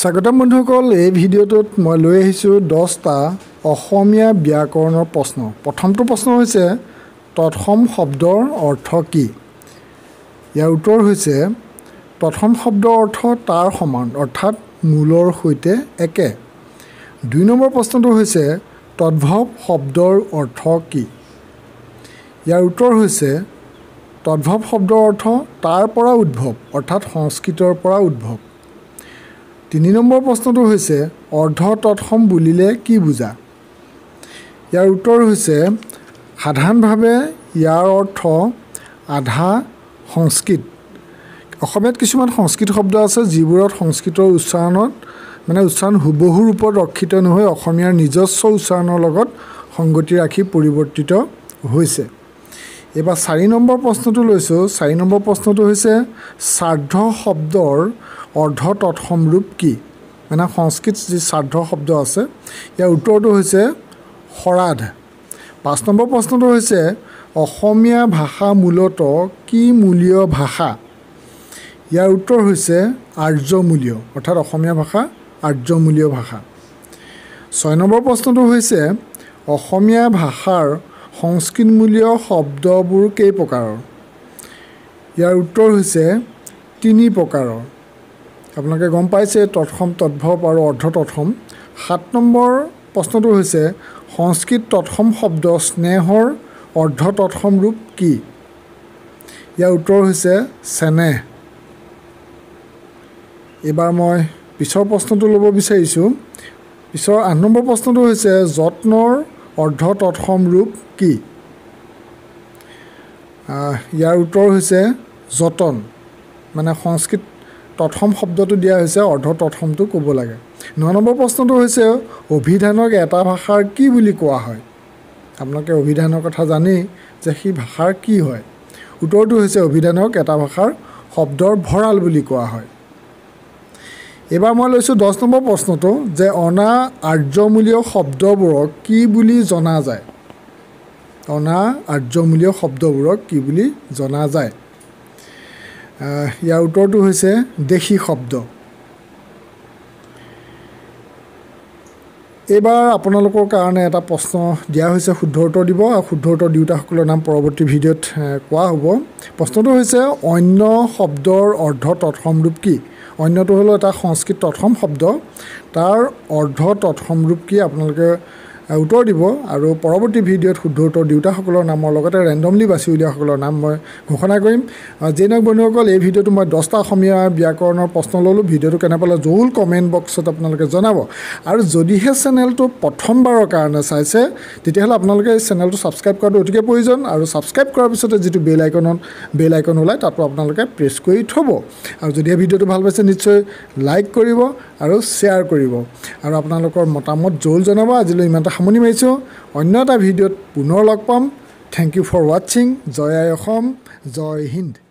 স্বাগতম বন্ধুসকল এই ভিডিঅ'টোত মই লৈ আহিছোঁ দহটা অসমীয়া ব্যাকৰণৰ প্ৰশ্ন। প্ৰথমটো প্ৰশ্ন হৈছে তৎসম শব্দৰ অৰ্থ কি? ইয়াৰ উত্তৰ হৈছে প্ৰথম শব্দৰ অৰ্থ তাৰ সমান অৰ্থাৎ মূলৰ সৈতে একে। দুই নম্বৰ প্ৰশ্নটো হৈছে তদ্ভৱ শব্দৰ অৰ্থ কি? ইয়াৰ উত্তৰ হৈছে তদ্ভৱ শব্দৰ অৰ্থ তাৰ পৰা উদ্ভৱ অৰ্থাৎ সংস্কৃতৰ পৰা উদ্ভৱ। তিনি নম্বৰ প্ৰশ্নটো হৈছে অৰ্ধ তৎসম বুলিলে কি বুজা? ইয়াৰ উত্তৰ হৈছে সাধাৰণভাৱে ইয়াৰ অৰ্থ আধা সংস্কৃত। অসমীয়াত কিছুমান সংস্কৃত শব্দ আছে যিবোৰত সংস্কৃতৰ উচ্চাৰণত মানে উচ্চাৰণ হুবহু ৰূপত ৰক্ষিত নহৈ অসমীয়াৰ নিজস্ব উচ্চাৰণৰ লগত সংগতি ৰাখি পৰিৱৰ্তিত হৈছে। এইবাৰ চাৰি নম্বৰ প্ৰশ্নটো লৈছোঁ। চাৰি নম্বৰ প্ৰশ্নটো হৈছে শ্ৰাদ্ধ শব্দৰ অৰ্ধ তৎসম ৰূপ কি? মানে সংস্কৃত যি শ্ৰাদ্ধ শব্দ আছে ইয়াৰ উত্তৰটো হৈছে শৰাধ। পাঁচ নম্বৰ প্ৰশ্নটো হৈছে অসমীয়া ভাষা মূলতঃ কি মূলীয় ভাষা? ইয়াৰ উত্তৰ হৈছে আৰ্যমূলীয় অৰ্থাৎ অসমীয়া ভাষা আৰ্যমূলীয় ভাষা। ছয় নম্বৰ প্ৰশ্নটো হৈছে অসমীয়া ভাষাৰ সংস্কৃতমূলীয় শব্দবোৰ কেই প্ৰকাৰৰ? ইয়াৰ উত্তৰ হৈছে তিনি প্ৰকাৰৰ। আপোনালোকে গম পাইছে তৎসম তদ্ভৱ আৰু অৰ্ধ তৎসম। সাত নম্বৰ প্ৰশ্নটো হৈছে সংস্কৃত তৎসম শব্দ স্নেহৰ অৰ্ধ তৎসম ৰূপ কি? ইয়াৰ উত্তৰ হৈছে চেনেহ এইবাৰ মই পিছৰ প্ৰশ্নটো ল'ব বিচাৰিছোঁ। পিছৰ আঠ নম্বৰ প্ৰশ্নটো হৈছে যত্নৰ অৰ্ধ তৎসম ৰূপ কি? ইয়াৰ উত্তৰ হৈছে যতন। মানে সংস্কৃত তৎসম শব্দটো দিয়া হৈছে অৰ্ধ তৎসমটো ক'ব লাগে। ন নম্বৰ প্ৰশ্নটো হৈছে অভিধানক এটা ভাষাৰ কি বুলি কোৱা হয়? আপোনালোকে অভিধানৰ কথা জানেই যে সেই ভাষাৰ কি হয়। উত্তৰটো হৈছে অভিধানক এটা ভাষাৰ শব্দৰ ভঁৰাল বুলি কোৱা হয়। এইবাৰ মই লৈছোঁ দহ নম্বৰ প্ৰশ্নটো যে অনা আৰ্যমূলীয় শব্দবোৰক কি বুলি জনা যায়? অনা আৰ্যমূলীয় শব্দবোৰক কি বুলি জনা যায়? ইয়াৰ উত্তৰটো হৈছে দেশী শব্দ। এইবাৰ আপোনালোকৰ কাৰণে এটা প্ৰশ্ন দিয়া হৈছে শুদ্ধ উত্তৰ দিব আৰু শুদ্ধ উত্তৰ দিওঁতাসকলৰ নাম পৰৱৰ্তী ভিডিঅ'ত কোৱা হ'ব। প্ৰশ্নটো হৈছে অন্য শব্দৰ অৰ্ধ তৎসম ৰূপ কি? অন্যটো হ'ল এটা সংস্কৃত তৎসম শব্দ। তাৰ অৰ্ধ তৎসম ৰূপ কি? আপোনালোকে উত্তৰ দিব আৰু পৰৱৰ্তী ভিডিঅ'ত শুদ্ধ উত্তৰ দিওঁতাসকলৰ নামৰ লগতে ৰেণ্ডমলি বাছি উলিওৱাসকলৰ নাম মই ঘোষণা কৰিম। যি নহওক বন্ধুসকল এই ভিডিঅ'টো মই দহটা অসমীয়া ব্যাকৰণৰ প্ৰশ্ন ল'লোঁ। ভিডিঅ'টো কেনে পালে জৰুৰ কমেণ্ট বক্সত আপোনালোকে জনাব। আৰু যদিহে চেনেলটো প্ৰথমবাৰৰ কাৰণে চাইছে তেতিয়াহ'লে আপোনালোকে এই চেনেলটো ছাবস্ক্ৰাইব কৰাটো অতিকে প্ৰয়োজন। আৰু ছাবস্ক্ৰাইব কৰাৰ পিছতে যিটো বেল আইকনত বেল আইকন ওলায় তাতো আপোনালোকে প্ৰেছ কৰি থ'ব। আৰু যদিহে ভিডিঅ'টো ভাল পাইছে নিশ্চয় লাইক কৰিব। আৰু শ্বেয়াৰ কৰিব। আৰু আপোনালোকৰ মতামত জৰুৰ জনাব আজিলৈ ইমানটা সামৰণি মাৰিছোঁ। অন্য এটা ভিডিঅ'ত পুনৰ লগ পাম। থেংক ইউ ফৰ ৱাটছিং জয় আই অসম। জয় হিন্দ।